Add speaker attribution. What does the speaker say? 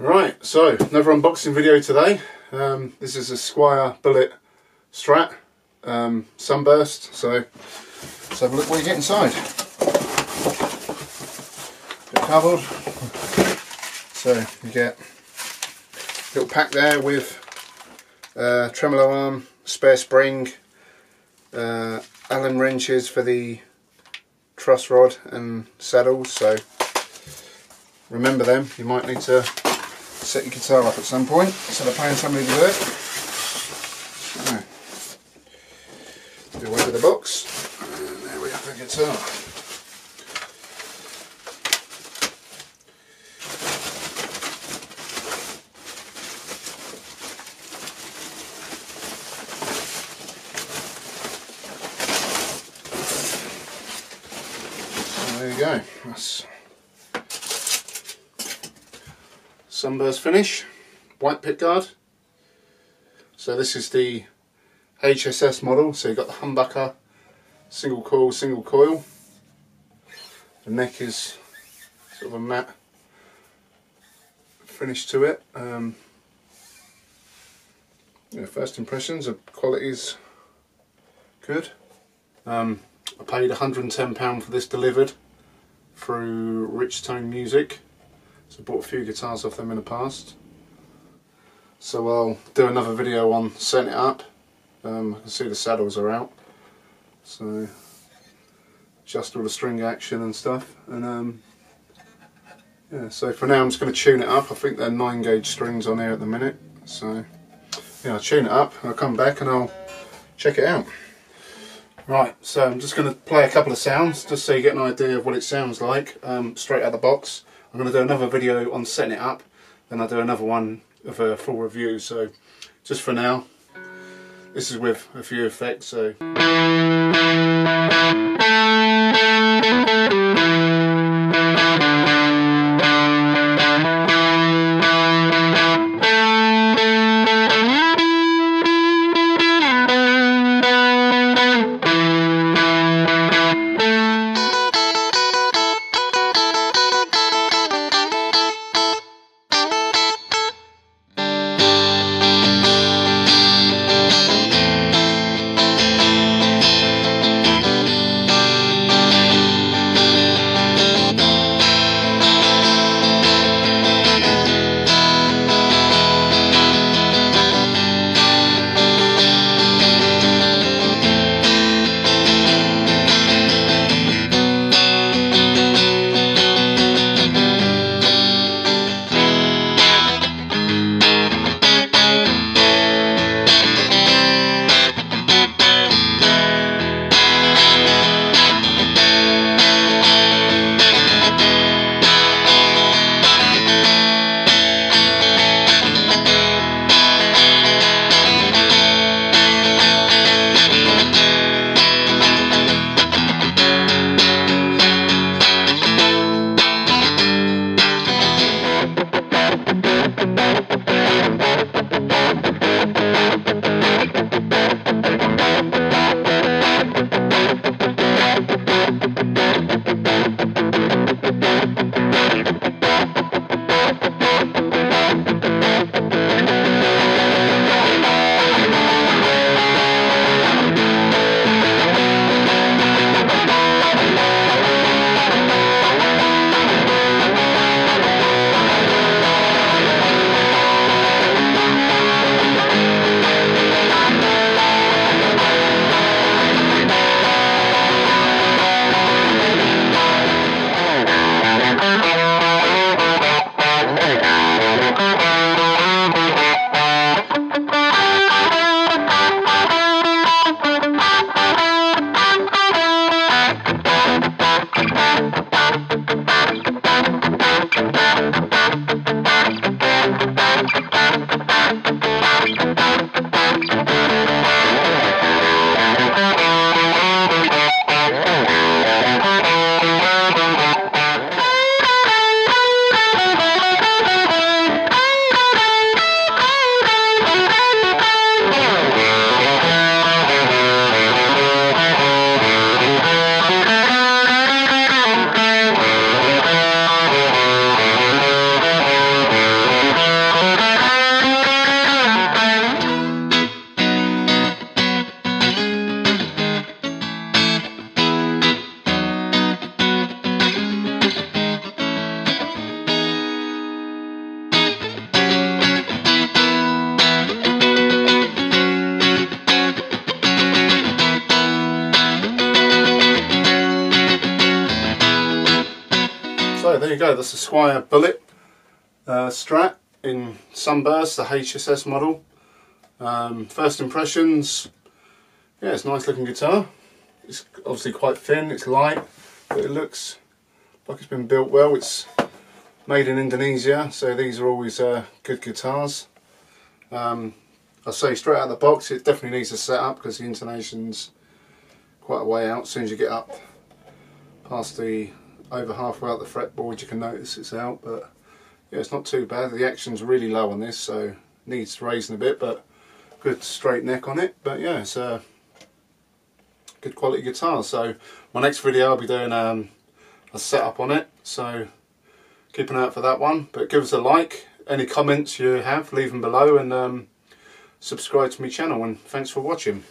Speaker 1: Right, so another unboxing video today. Um, this is a Squier Bullet Strat um, Sunburst. So let's have a look what you get inside. Bit covered. So you get a little pack there with uh, tremolo arm, spare spring, uh, Allen wrenches for the truss rod and saddles. So remember them. You might need to set your guitar up at some point instead of paying somebody to do it. Do away with the box. And there we have the guitar. There you go. That's sunburst finish, white pickguard. So this is the HSS model. So you've got the humbucker, single coil, single coil. The neck is sort of a matte finish to it. Um, yeah, first impressions, the quality's good. Um, I paid £110 for this delivered through Rich Tone Music. So I bought a few guitars off them in the past. So I'll do another video on setting it up. Um, I can see the saddles are out. So just all the string action and stuff. And um, yeah, so for now I'm just going to tune it up. I think they're 9 gauge strings on here at the minute. So yeah, I'll tune it up. I'll come back and I'll check it out. Right, so I'm just going to play a couple of sounds just so you get an idea of what it sounds like um, straight out of the box. I'm going to do another video on setting it up, then I'll do another one of a full review. So just for now, this is with a few effects. So. You go, that's the Squier Bullet uh, Strat in Sunburst, the HSS model. Um, first impressions, yeah, it's a nice looking guitar. It's obviously quite thin, it's light, but it looks like it's been built well. It's made in Indonesia, so these are always uh, good guitars. Um, I say straight out of the box, it definitely needs a setup because the intonation's quite a way out. As soon as you get up past the over halfway out the fretboard, you can notice it's out. But yeah, it's not too bad. The action's really low on this, so needs raising a bit, but good straight neck on it. But yeah, it's a good quality guitar. So my next video, I'll be doing um, a setup on it. So keep an eye out for that one. But give us a like. Any comments you have, leave them below, and um, subscribe to my channel. And thanks for watching.